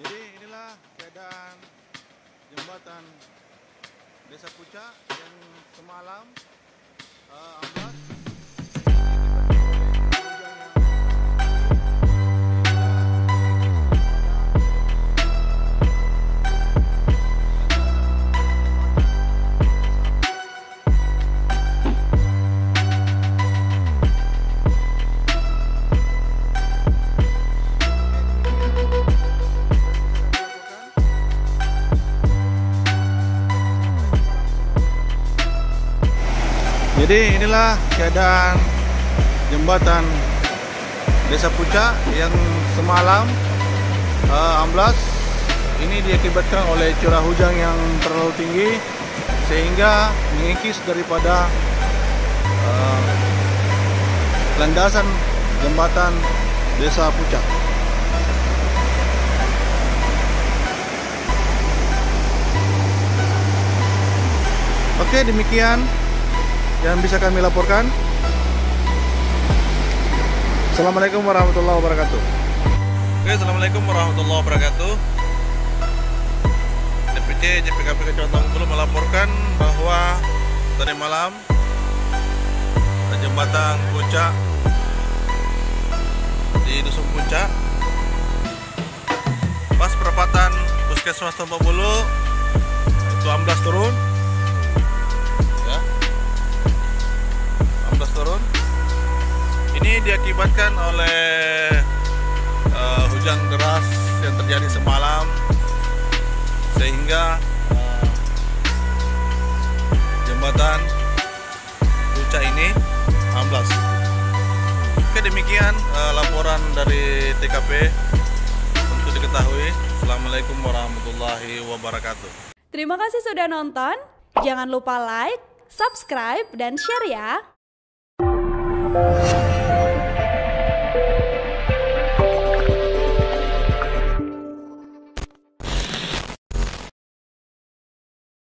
Jadi inilah keadaan jembatan Desa Pucak yang semalam eh, uh, ambas. Jadi inilah keadaan jembatan Desa Pucak yang semalam uh, amblas. Ini diakibatkan oleh curah hujan yang terlalu tinggi sehingga mengikis daripada uh, landasan jembatan Desa Pucak. Oke, demikian yang bisa kami laporkan. Assalamualaikum warahmatullahi wabarakatuh. Oke, Assalamualaikum warahmatullahi wabarakatuh. DPC JPKP Kecamatan Bengkulu melaporkan bahwa tadi malam jembatan Puncak di Dusun Puncak pas perempatan Puskesmas Tombak Bulu itu amblas turun diakibatkan oleh uh, hujan deras yang terjadi semalam sehingga uh, jembatan puncak ini amblas. Oke demikian uh, laporan dari TKP untuk diketahui. Assalamualaikum warahmatullahi wabarakatuh. Terima kasih sudah nonton. Jangan lupa like, subscribe, dan share ya.